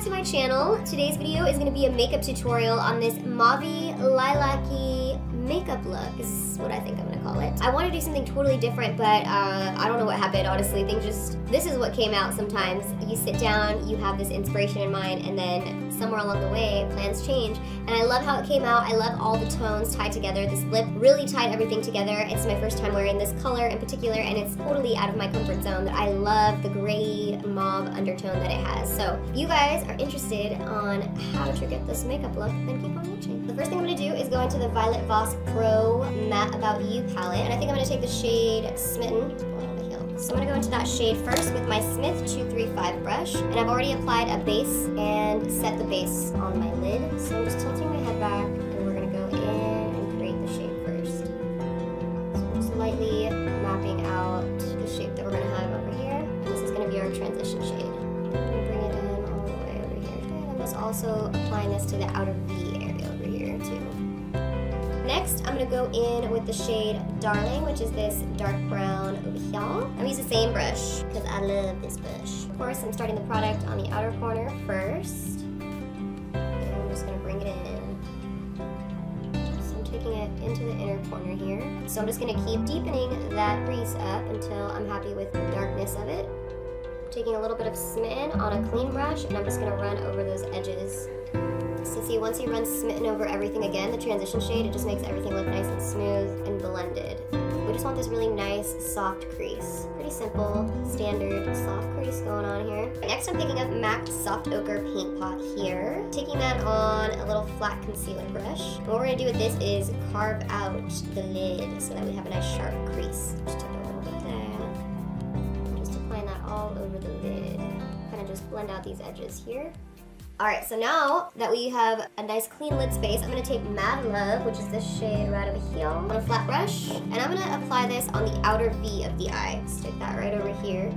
to my channel. Today's video is going to be a makeup tutorial on this mauvey lilac-y makeup look is what I think I'm gonna call it. I want to do something totally different, but uh, I don't know what happened, honestly. Things just, this is what came out sometimes. You sit down, you have this inspiration in mind, and then somewhere along the way, plans change. And I love how it came out. I love all the tones tied together. This lip really tied everything together. It's my first time wearing this color in particular, and it's totally out of my comfort zone I love the gray mauve undertone that it has. So if you guys are interested on how to get this makeup look, then keep on watching. The first thing I'm gonna do is go into the Violet Voss Pro Matte About You palette, and I think I'm gonna take the shade Smitten. So I'm gonna go into that shade first with my Smith 235 brush, and I've already applied a base and set the base on my lid. So I'm just tilting my head back, and we're gonna go in and create the shape first. So I'm just lightly mapping out the shape that we're gonna have over here, and this is gonna be our transition shade. I'm gonna bring it in all the way over here. And I'm just also applying this to the outer V Next, I'm gonna go in with the shade Darling, which is this dark brown over here. I'm gonna use the same brush, because I love this brush. Of course, I'm starting the product on the outer corner first. And I'm just gonna bring it in. So I'm taking it into the inner corner here. So I'm just gonna keep deepening that crease up until I'm happy with the darkness of it. Taking a little bit of Smitten on a clean brush, and I'm just gonna run over those edges so see, once you run Smitten over everything again, the transition shade, it just makes everything look nice and smooth and blended. We just want this really nice, soft crease. Pretty simple, standard, soft crease going on here. Next, I'm picking up MAC Soft Ochre Paint Pot here. Taking that on a little flat concealer brush. What we're gonna do with this is carve out the lid so that we have a nice sharp crease. Just take a little bit there. Just applying that all over the lid. Kind of just blend out these edges here. All right, so now that we have a nice clean lid space, I'm gonna take Mad Love, which is this shade right over here, on a flat brush, and I'm gonna apply this on the outer V of the eye. Stick that right over here.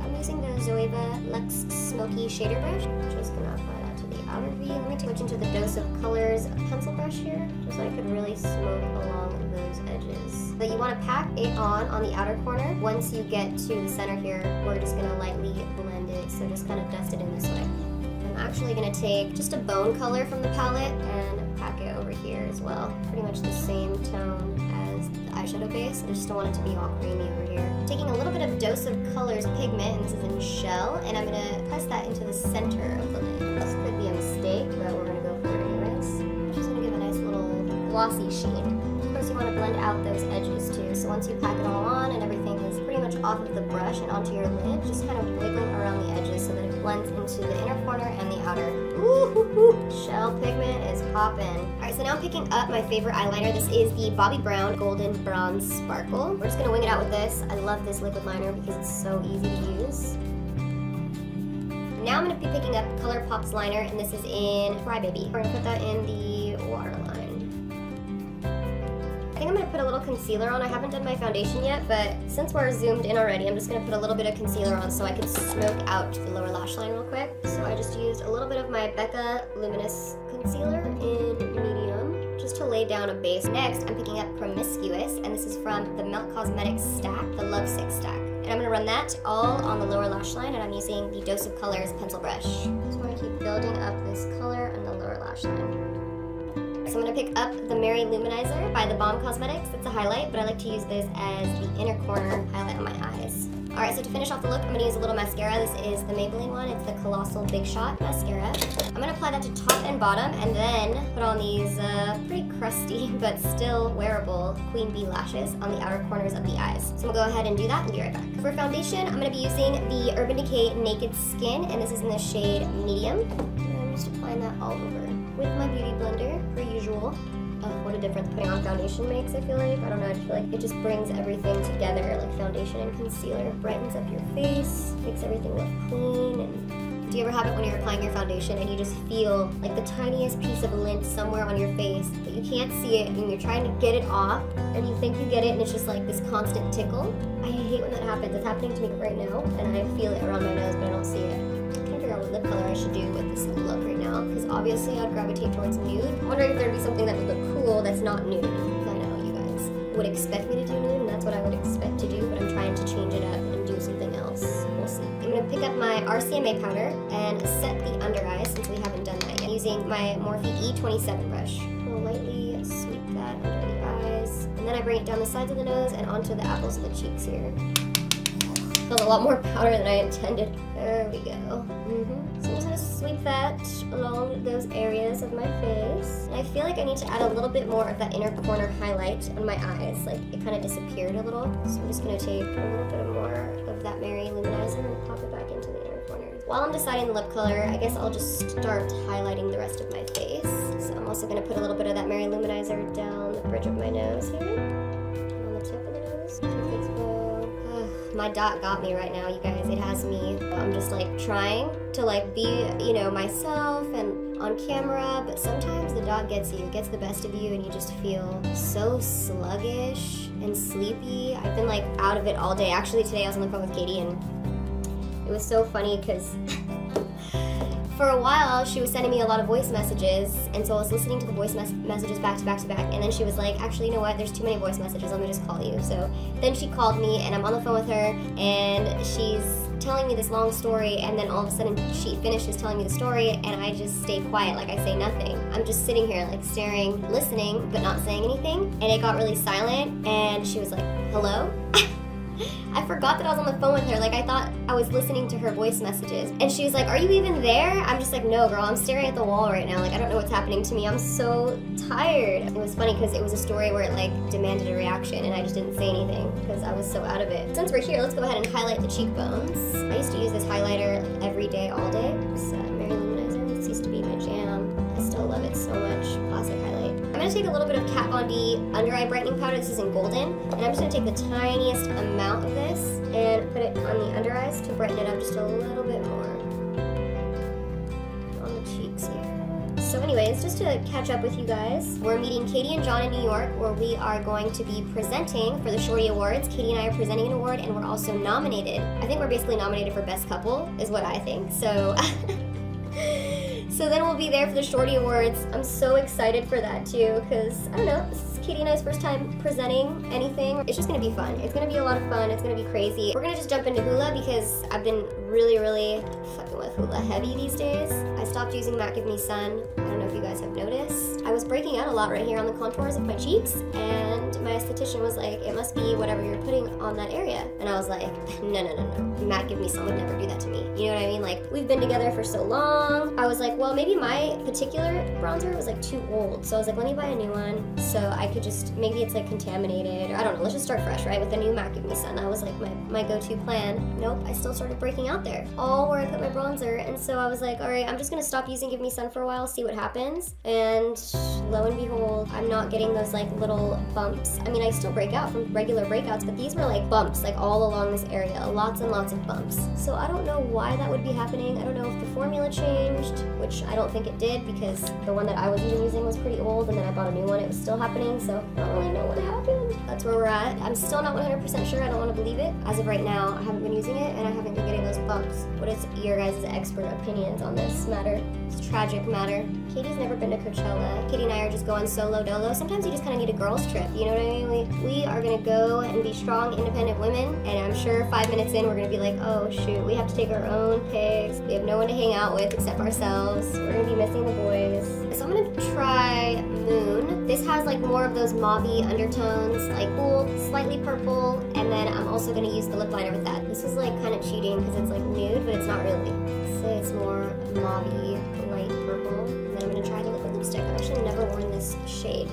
I'm using the Zoeva Luxe Smoky Shader Brush. I'm just gonna apply that to the outer V. Let me switch into the Dose of Colors pencil brush here, just so I could really smoke along those edges. But you wanna pack it on on the outer corner. Once you get to the center here, we're just gonna lightly blend it, so just kind of dust it in this way actually going to take just a bone color from the palette and pack it over here as well. Pretty much the same tone as the eyeshadow base. I just don't want it to be all creamy over here. Taking a little bit of Dose of Colors pigment, and this is in Shell, and I'm going to press that into the center of the lid. This could be a mistake, but we're going to go for it anyways. Just going to give a nice little glossy sheen. Of course, you want to blend out those edges too. So once you pack it all on and everything much off of the brush and onto your lid, just kind of wiggling around the edges so that it blends into the inner corner and the outer. Ooh, Shell pigment is popping. All right, so now I'm picking up my favorite eyeliner. This is the Bobbi Brown Golden Bronze Sparkle. We're just gonna wing it out with this. I love this liquid liner because it's so easy to use. Now I'm gonna be picking up ColourPop's liner, and this is in Crybaby. We're gonna put that in the put a little concealer on. I haven't done my foundation yet, but since we're zoomed in already, I'm just gonna put a little bit of concealer on so I can smoke out the lower lash line real quick. So I just used a little bit of my Becca Luminous Concealer in medium, just to lay down a base. Next, I'm picking up Promiscuous, and this is from the Melt Cosmetics stack, the Lovesick stack. And I'm gonna run that all on the lower lash line, and I'm using the Dose of Colors pencil brush. Just wanna keep building up this color on the lower lash line. So I'm going to pick up the Mary-Lou Manizer by the Balm Cosmetics. It's a highlight, but I like to use this as the inner corner highlight on my eyes. Alright, so to finish off the look, I'm going to use a little mascara. This is the Maybelline one. It's the Colossal Big Shot Mascara. I'm going to apply that to top and bottom, and then put on these uh, pretty crusty, but still wearable Queen Bee lashes on the outer corners of the eyes. So I'm going to go ahead and do that and be right back. For foundation, I'm going to be using the Urban Decay Naked Skin, and this is in the shade Medium. And I'm just applying that all over with my beauty blender, per usual. Uh, what a difference putting on foundation makes, I feel like. I don't know, I feel like it just brings everything together, like foundation and concealer. Brightens up your face, makes everything look clean. And do you ever have it when you're applying your foundation and you just feel like the tiniest piece of lint somewhere on your face, but you can't see it and you're trying to get it off and you think you get it and it's just like this constant tickle? I hate when that happens. It's happening to me right now and I feel it around my nose, but I don't see it obviously I'd gravitate towards nude. I'm wondering if there'd be something that would look cool that's not nude, I know you guys would expect me to do nude, and that's what I would expect to do, but I'm trying to change it up and do something else. We'll see. I'm gonna pick up my RCMA powder and set the under eyes since we haven't done that yet. Using my Morphe E27 brush. We'll lightly sweep that under the eyes. And then I bring it down the sides of the nose and onto the apples of the cheeks here. Felt a lot more powder than I intended. There we go. Mm -hmm. Sweep that along those areas of my face. And I feel like I need to add a little bit more of that inner corner highlight on my eyes. Like it kind of disappeared a little. So I'm just gonna take a little bit more of that Mary-Lou Manizer and pop it back into the inner corner. While I'm deciding the lip color, I guess I'll just start highlighting the rest of my face. So I'm also gonna put a little bit of that Mary-Lou Manizer down the bridge of my nose here. On the tip of the nose my dot got me right now, you guys. It has me. I'm just like trying to like be, you know, myself and on camera, but sometimes the dog gets you, gets the best of you, and you just feel so sluggish and sleepy. I've been like out of it all day. Actually, today I was on the phone with Katie, and it was so funny because for a while, she was sending me a lot of voice messages, and so I was listening to the voice mes messages back to back to back, and then she was like, actually, you know what, there's too many voice messages, let me just call you. So then she called me, and I'm on the phone with her, and she's telling me this long story, and then all of a sudden she finishes telling me the story, and I just stay quiet, like I say nothing. I'm just sitting here, like staring, listening, but not saying anything, and it got really silent, and she was like, hello? I forgot that I was on the phone with her. Like, I thought I was listening to her voice messages. And she was like, Are you even there? I'm just like, No, girl, I'm staring at the wall right now. Like, I don't know what's happening to me. I'm so tired. It was funny because it was a story where it, like, demanded a reaction, and I just didn't say anything because I was so out of it. Since we're here, let's go ahead and highlight the cheekbones. I used to use this highlighter every day, all day. It's uh, Mary-Lou Manizer. This used to be my jam. I still love it so much. Classic highlight. I'm gonna take a little bit of Kat Von D under eye brightening powder. This is in golden. And I'm just gonna take the tiniest amount of this and put it on the under eyes to brighten it up just a little bit more. On the cheeks here. So anyways, just to catch up with you guys, we're meeting Katie and John in New York where we are going to be presenting for the Shorty Awards. Katie and I are presenting an award and we're also nominated. I think we're basically nominated for Best Couple, is what I think. So So then we'll be there for the Shorty Awards. I'm so excited for that too, because I don't know, Katie and I's first time presenting anything. It's just gonna be fun. It's gonna be a lot of fun. It's gonna be crazy. We're gonna just jump into Hoola because I've been really, really fucking with Hoola heavy these days. I stopped using Matte Give Me Sun. I don't know if you guys have noticed. I was breaking out a lot right here on the contours of my cheeks, and my esthetician was like, it must be whatever you're putting on that area. And I was like, no, no, no, no. Matte Give Me Sun would never do that to me. You know what I mean? Like, we've been together for so long. I was like, well, maybe my particular bronzer was like too old. So I was like, let me buy a new one so I could just, maybe it's like contaminated, or I don't know, let's just start fresh, right? With a new Me Sun. That was like my, my go-to plan. Nope, I still started breaking out there. All where I put my bronzer. And so I was like, all right, I'm just gonna stop using Give Me Sun for a while, see what happens. And lo and behold, I'm not getting those like little bumps. I mean, I still break out from regular breakouts, but these were like bumps, like all along this area, lots and lots of bumps. So I don't know why that would be happening. I don't know if the formula changed, which I don't think it did because the one that I was even using was pretty old and then I bought a new one, it was still happening. So I don't really know what happened. That's where we're at. I'm still not 100% sure. I don't want to believe it. As of right now, I haven't been using it and I haven't been getting those bumps. What is your guys' expert opinions on this matter? This tragic matter. Katie's never been to Coachella. Katie and I are just going solo dolo. Sometimes you just kind of need a girls trip, you know what I mean? We, we are gonna go and be strong, independent women, and I'm sure five minutes in we're gonna be like, oh shoot, we have to take our own pics. We have no one to hang out with except ourselves. We're gonna be missing the boys. So I'm gonna try Moon. This has like more of those mauvey undertones, like cool, slightly purple, and then I'm also gonna use the lip liner with that. This is like kind of cheating because it's like nude, but it's not really. Say it's more mauvey, light purple. And then I'm gonna try the liquid lipstick. I've actually never worn this shade.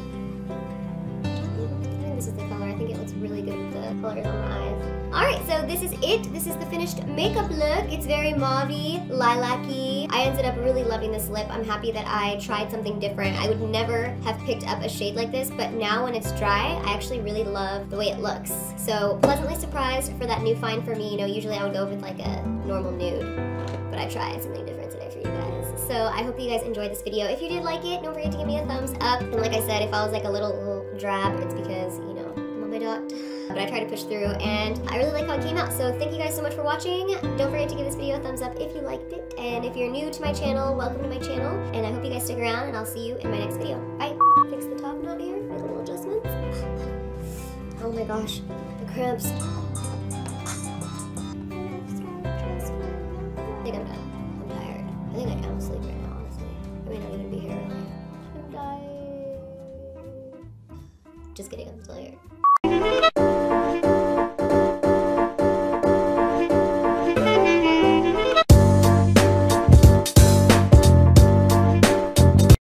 I think this is the color. I think it looks really good with the colors on my eyes. Alright, so this is it. This is the finished makeup look. It's very mauvey, lilac-y. I ended up really loving this lip. I'm happy that I tried something different. I would never have picked up a shade like this, but now when it's dry, I actually really love the way it looks. So pleasantly surprised for that new find for me. You know, usually I would go with like a normal nude, but I tried something different today for you guys. So I hope you guys enjoyed this video. If you did like it, don't forget to give me a thumbs up. And like I said, if I was like a little, little drab, it's because, you know, But I tried to push through and I really like how it came out. So thank you guys so much for watching. Don't forget to give this video a thumbs up if you liked it. And if you're new to my channel, welcome to my channel. And I hope you guys stick around and I'll see you in my next video. Bye. Fix the top knot here, my little adjustments. oh my gosh, the cramps. think I'm done. I'm tired. I think I am asleep right now, honestly. I may not even be here. Just kidding, I'm still here.